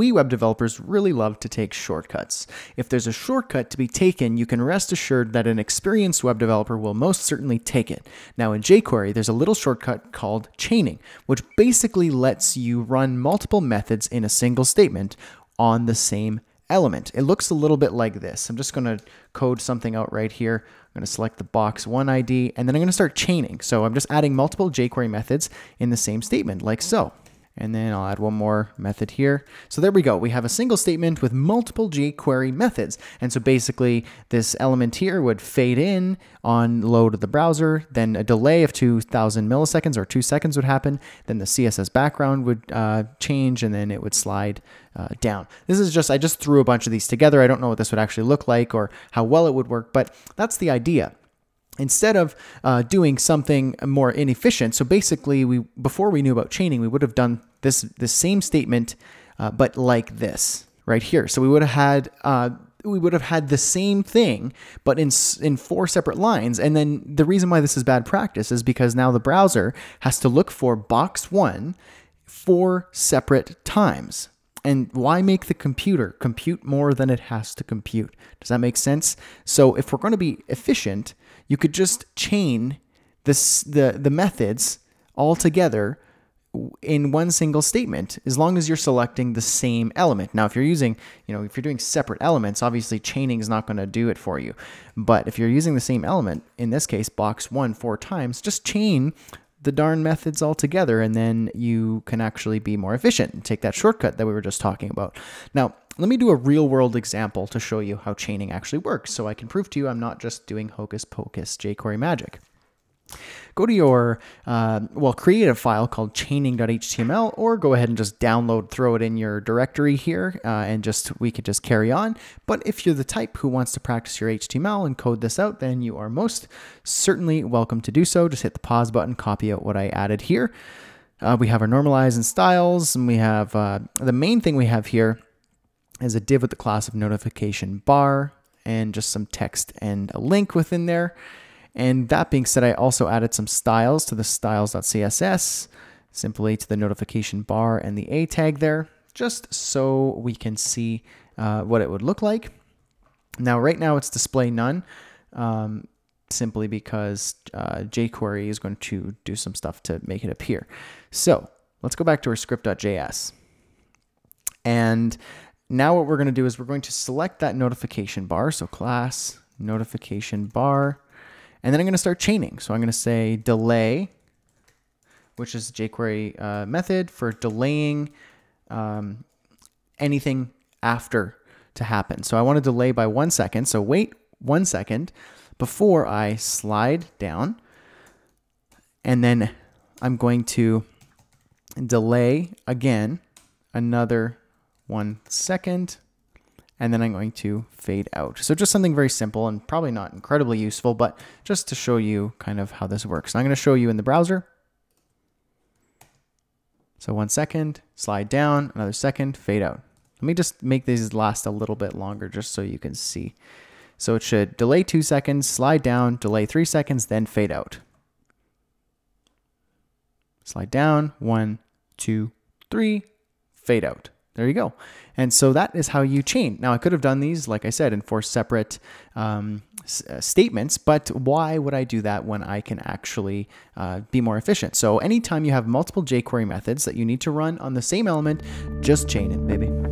we web developers really love to take shortcuts. If there's a shortcut to be taken, you can rest assured that an experienced web developer will most certainly take it. Now in jQuery, there's a little shortcut called chaining, which basically lets you run multiple methods in a single statement on the same element. It looks a little bit like this. I'm just going to code something out right here. I'm going to select the box one ID, and then I'm going to start chaining. So I'm just adding multiple jQuery methods in the same statement, like so. And then I'll add one more method here. So there we go. We have a single statement with multiple jQuery methods. And so basically this element here would fade in on load of the browser, then a delay of 2000 milliseconds or two seconds would happen. Then the CSS background would uh, change and then it would slide uh, down. This is just, I just threw a bunch of these together. I don't know what this would actually look like or how well it would work, but that's the idea instead of uh, doing something more inefficient. So basically, we before we knew about chaining, we would have done this the same statement, uh, but like this right here. So we would have had. Uh, we would have had the same thing, but in in four separate lines. And then the reason why this is bad practice is because now the browser has to look for box one four separate times. And why make the computer compute more than it has to compute? Does that make sense? So if we're going to be efficient, you could just chain this, the, the methods all together in one single statement as long as you're selecting the same element. Now, if you're using, you know, if you're doing separate elements, obviously chaining is not going to do it for you. But if you're using the same element, in this case, box one four times, just chain the darn methods all together and then you can actually be more efficient and take that shortcut that we were just talking about. Now, let me do a real world example to show you how chaining actually works so I can prove to you I'm not just doing hocus pocus jQuery magic go to your, uh, well, create a file called chaining.html or go ahead and just download, throw it in your directory here uh, and just, we could just carry on. But if you're the type who wants to practice your HTML and code this out, then you are most certainly welcome to do so. Just hit the pause button, copy out what I added here. Uh, we have our normalize and styles, and we have uh, the main thing we have here is a div with the class of notification bar and just some text and a link within there. And that being said, I also added some styles to the styles.css, simply to the notification bar and the A tag there, just so we can see uh, what it would look like. Now, right now it's display none, um, simply because uh, jQuery is going to do some stuff to make it appear. So let's go back to our script.js. And now what we're going to do is we're going to select that notification bar. So class notification bar and then I'm going to start chaining. So I'm going to say delay, which is jQuery uh, method for delaying um, anything after to happen. So I want to delay by one second. So wait one second before I slide down. And then I'm going to delay again another one second and then I'm going to fade out. So just something very simple and probably not incredibly useful, but just to show you kind of how this works. I'm going to show you in the browser. So one second, slide down, another second, fade out. Let me just make these last a little bit longer just so you can see. So it should delay two seconds, slide down, delay three seconds, then fade out. Slide down, one, two, three, fade out. There you go. And so that is how you chain. Now, I could have done these, like I said, in four separate um, uh, statements, but why would I do that when I can actually uh, be more efficient? So anytime you have multiple jQuery methods that you need to run on the same element, just chain it, baby.